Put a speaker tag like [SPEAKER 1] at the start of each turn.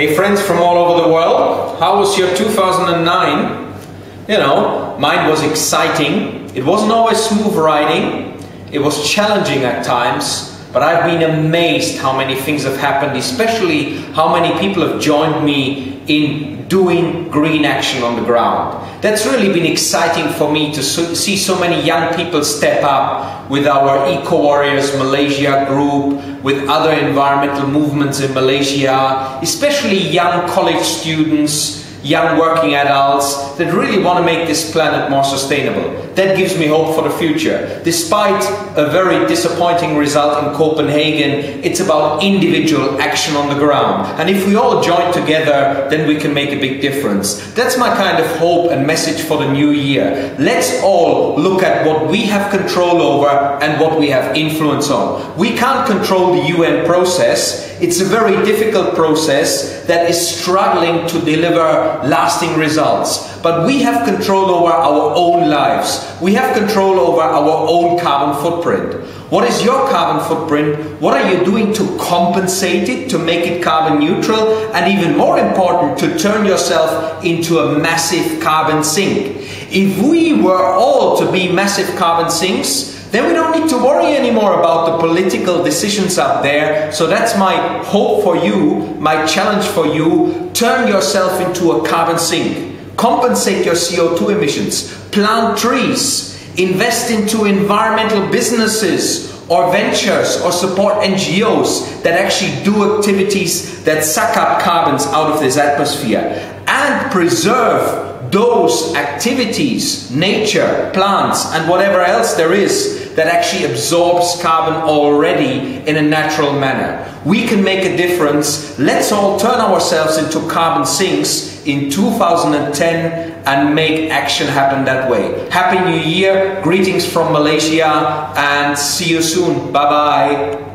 [SPEAKER 1] Hey friends from all over the world, how was your 2009? You know, mine was exciting. It wasn't always smooth riding. It was challenging at times, but I've been amazed how many things have happened, especially how many people have joined me in doing green action on the ground. That's really been exciting for me to see so many young people step up with our Eco Warriors Malaysia group, with other environmental movements in Malaysia, especially young college students, young working adults that really want to make this planet more sustainable. That gives me hope for the future. Despite a very disappointing result in Copenhagen, it's about individual action on the ground. And if we all join together, then we can make a big difference. That's my kind of hope and message for the new year. Let's all look at what we have control over and what we have influence on. We can't control the UN process. It's a very difficult process that is struggling to deliver lasting results. But we have control over our own lives. We have control over our own carbon footprint. What is your carbon footprint? What are you doing to compensate it, to make it carbon neutral? And even more important, to turn yourself into a massive carbon sink. If we were all to be massive carbon sinks, then we don't need to worry anymore about the political decisions out there. So that's my hope for you, my challenge for you. Turn yourself into a carbon sink. Compensate your CO2 emissions. Plant trees. Invest into environmental businesses or ventures or support NGOs that actually do activities that suck up carbons out of this atmosphere and preserve those activities, nature, plants, and whatever else there is that actually absorbs carbon already in a natural manner. We can make a difference. Let's all turn ourselves into carbon sinks in 2010 and make action happen that way. Happy New Year, greetings from Malaysia, and see you soon. Bye bye.